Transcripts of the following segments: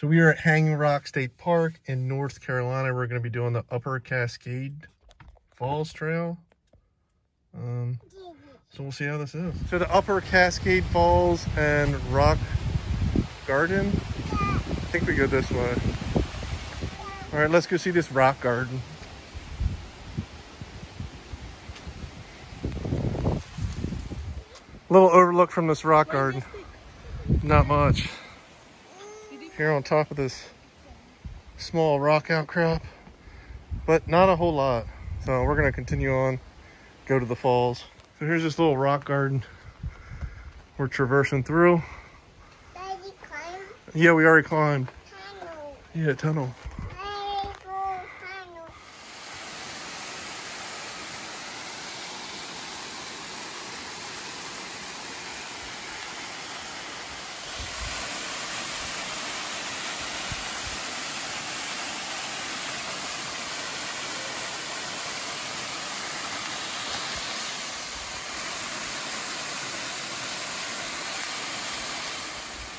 So we are at Hanging Rock State Park in North Carolina. We're going to be doing the Upper Cascade Falls Trail. Um, so we'll see how this is. So the Upper Cascade Falls and Rock Garden. I think we go this way. All right, let's go see this rock garden. A little overlook from this rock garden. Not much. Here on top of this small rock outcrop, but not a whole lot. So we're gonna continue on, go to the falls. So here's this little rock garden we're traversing through. Yeah, we already climbed. tunnel. Yeah, tunnel.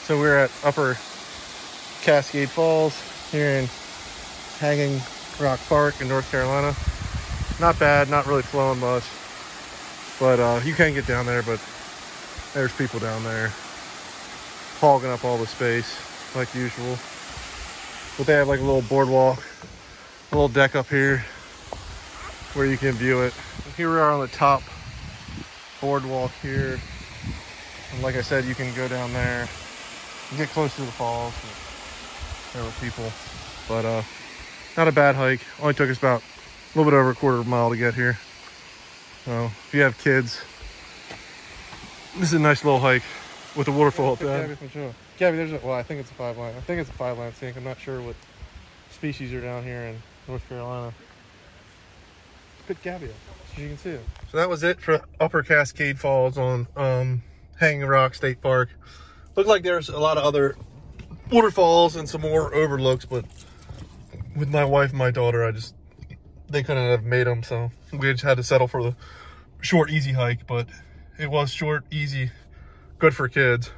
So we're at Upper Cascade Falls here in Hanging Rock Park in North Carolina. Not bad, not really flowing much. But uh, you can get down there, but there's people down there hogging up all the space like usual. But they have like a little boardwalk, a little deck up here where you can view it. Here we are on the top boardwalk here. And like I said, you can go down there and get close to the falls. There were people, but uh, not a bad hike. Only took us about a little bit over a quarter of a mile to get here. So if you have kids, this is a nice little hike with a waterfall up there. Gabby, there's a, well, I think it's a five line. I think it's a five line skink. I'm not sure what species are down here in North Carolina. Pick Gabby up so you can see it. So that was it for Upper Cascade Falls on um, Hanging Rock State Park. Looked like there's a lot of other waterfalls and some more overlooks, but with my wife and my daughter, I just they couldn't have made them, so we just had to settle for the short, easy hike. But it was short, easy, good for kids.